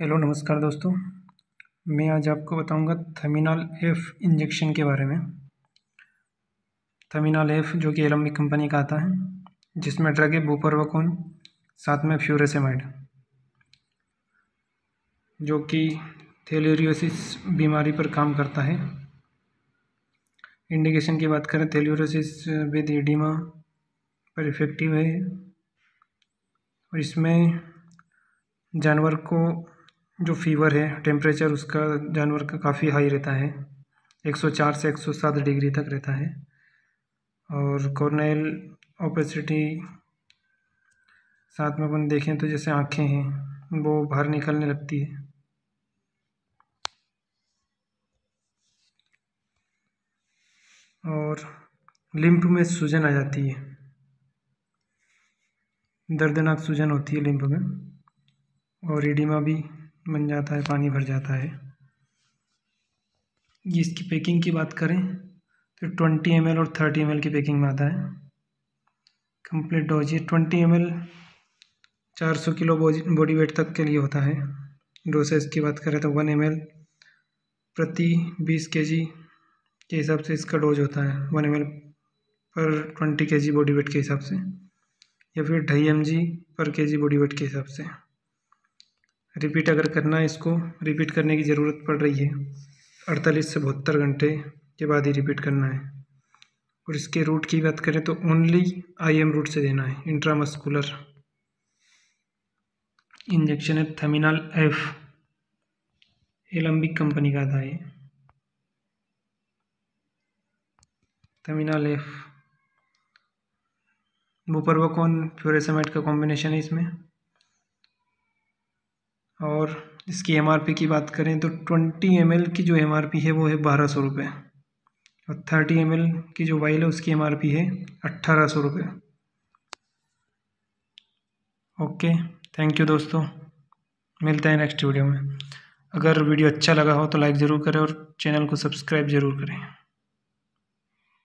Hello, नमस्कार दोस्तों। मैं आज आपको बताऊँगा थमिनाल एफ़ इंजेक्शन के बारे में। थमिनाल एफ़ जो कि एलम्बिक कंपनी का आता है, जिसमें ड्रग है बुपरवकोन, साथ में फ्यूरेसेमाइड, जो कि थेल्यूरियोसिस बीमारी पर काम करता है। इंडिकेशन की बात करें थेल्यूरोसिस विद एडिमा पर इफ़ेक्टिव है। और इसमें जानवर को जो फीवर है टेम्परेचर उसका जानवर का काफ़ी हाई रहता है। 104 से 107 डिग्री तक रहता है। और कॉर्नेल ओपेसिटी साथ में अपन देखें तो जैसे आँखें हैं, वो बाहर निकलने लगती है। और लिम्फ में सूजन आ जाती है। दर्दनाक सूजन होती है लिम्फ में। और इडीमा भी बन जाता है, पानी भर जाता है। ये इसकी पैकिंग की बात करें तो ट्वेंटी एम और थर्टी एम की पैकिंग में आता है। कंप्लीट डोज ये ट्वेंटी एम चार सौ किलो बॉडी वेट तक के लिए होता है। डोसेज की बात करें तो वन एम प्रति बीस के जी के हिसाब से इसका डोज होता है। वन एम पर ट्वेंटी के जी बॉडी वेट के हिसाब से, या फिर ढाई एम जी पर के जी बॉडी वेट के हिसाब से। रिपीट अगर करना है इसको रिपीट करने की ज़रूरत पड़ रही है। अड़तालीस से बहत्तर घंटे के बाद ही रिपीट करना है। और इसके रूट की बात करें तो ओनली आई एम रूट से देना है इंट्रामस्कुलर इंजेक्शन है थमिनाल एफ़ एलम्बिक कंपनी का था ये। थमिनाल एफ़ बुपरवकॉन फ्लोरेसमेट का कॉम्बिनेशन है इसमें। और इसकी एमआरपी की बात करें तो ट्वेंटी एम की जो एमआरपी है वो है बारह सौ रुपये और थर्टी एम की जो वाइल है उसकी एमआरपी है अट्ठारह सौ रुपये ओके थैंक यू दोस्तों। मिलते हैं नेक्स्ट वीडियो में। अगर वीडियो अच्छा लगा हो तो लाइक ज़रूर करें और चैनल को सब्सक्राइब ज़रूर करें।